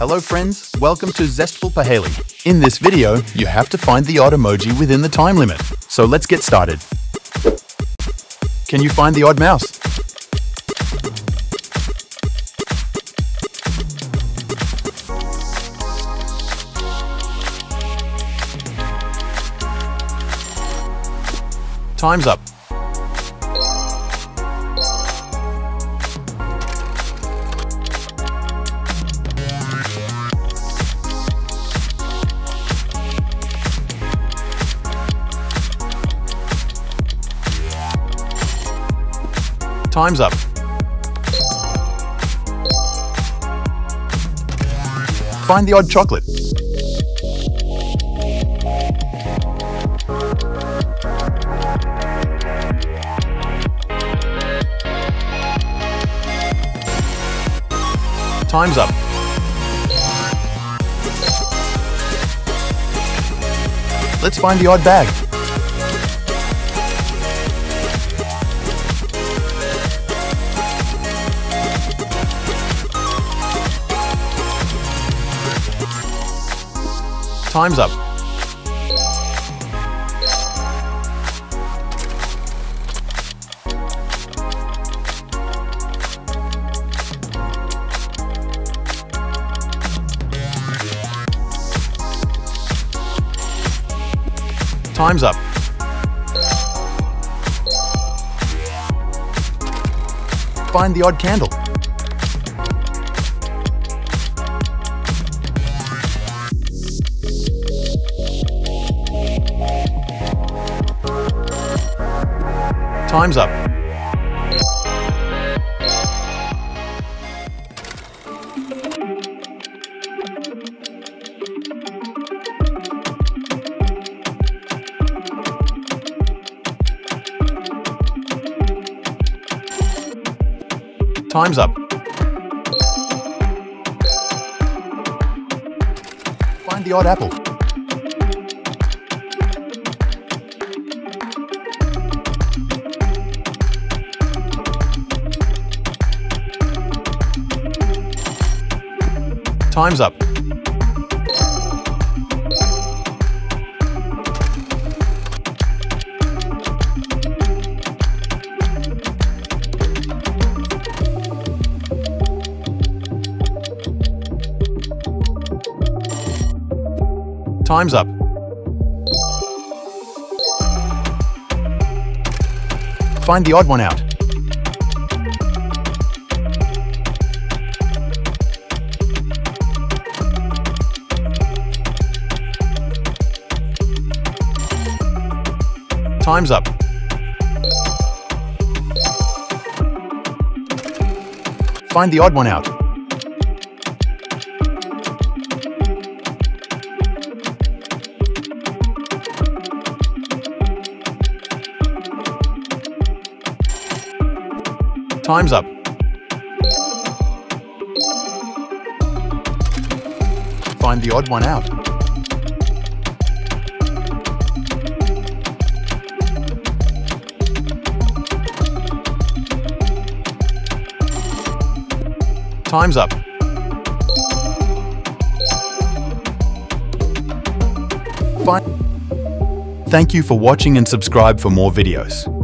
Hello friends, welcome to Zestful Paheli. In this video, you have to find the odd emoji within the time limit. So let's get started. Can you find the odd mouse? Time's up. Time's up. Find the odd chocolate. Time's up. Let's find the odd bag. Time's up. Time's up. Find the odd candle. Time's up. Time's up. Find the odd apple. Time's up. Time's up. Find the odd one out. Time's up. Find the odd one out. Time's up. Find the odd one out. Time's up. Fine. Thank you for watching and subscribe for more videos.